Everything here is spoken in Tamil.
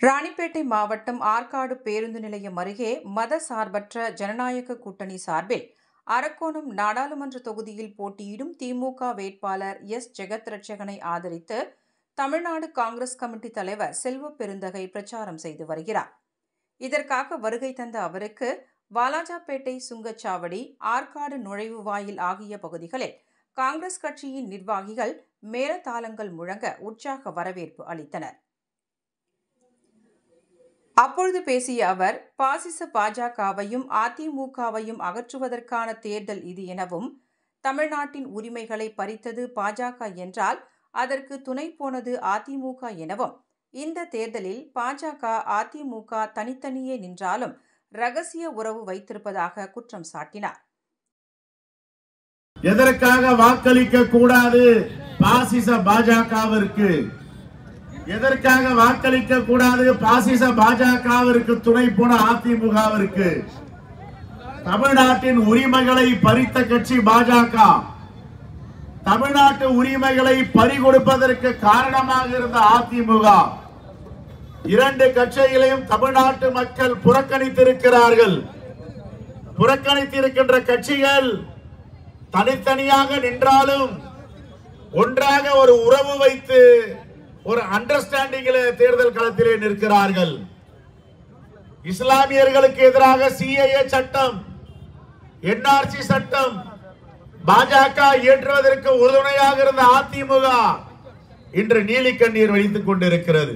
ராணிப்பேட்டை மாவட்டம் ஆற்காடு பேருந்து நிலையம் அருகே மத சார்பற்ற ஜனநாயக கூட்டணி சார்பில் அரக்கோணம் நாடாளுமன்ற தொகுதியில் போட்டியிடும் திமுக வேட்பாளர் எஸ். ஜெகத் ரட்சகனை ஆதரித்து தமிழ்நாடு காங்கிரஸ் கமிட்டி தலைவர் செல்வ பெருந்தகை பிரச்சாரம் செய்து வருகிறார். இதற்காக வருகை தந்த அவருக்கு வாலாஜாபேட்டை சுங்கச்சாவடி ஆற்காடு நுழைவு வாயில் ஆகிய பகுதிகளில் காங்கிரஸ் கட்சியின் நிர்வாகிகள் மேலதாளங்கள் முழங்க உற்சாக வரவேற்பு அளித்தனர். அப்பொழுது பேசிய அவர் பாசிச பாஜகவையும் அதிமுகவையும் அகற்றுவதற்கான தேர்தல் இது எனவும் தமிழ்நாட்டின் உரிமைகளை பறித்தது பாஜக என்றால் அதற்கு துணை போனது அதிமுக எனவும் இந்த தேர்தலில் பாஜக அதிமுக தனித்தனியே நின்றாலும் ரகசிய உறவு வைத்திருப்பதாக குற்றம் சாட்டினார். எதற்காக வாக்களிக்க கூடாது பாசிச பாஜகவிற்கு? எதற்காக வாக்களிக்க கூடாது? பாசிச பாஜகவிற்கு துணை போன அதிமுகவிற்கு. தமிழ்நாட்டின் உரிமைகளை பறித்த கட்சி பாஜக. தமிழ்நாட்டு உரிமைகளை பறிகொடுப்பதற்கு காரணமாக இருந்த அதிமுக. இரண்டு கட்சிகளையும் தமிழ்நாட்டு மக்கள் புறக்கணித்திருக்கிறார்கள். புறக்கணித்திருக்கின்ற கட்சிகள் தனித்தனியாக நின்றாலும் ஒன்றாக ஒரு உறவு வைத்து ஒரு அண்டர்ஸ்டாண்டிங்கில் தேர்தல் களத்திலே நிற்கிறார்கள். இஸ்லாமியர்களுக்கு எதிராக சிஏஏ சட்டம் என்ஆர்சி சட்டம் பாஜக இயற்றுவதற்கு உறுதுணையாக இருந்த அதிமுக இன்று நீலிக்கண்ணீர் வடித்துக் கொண்டிருக்கிறது.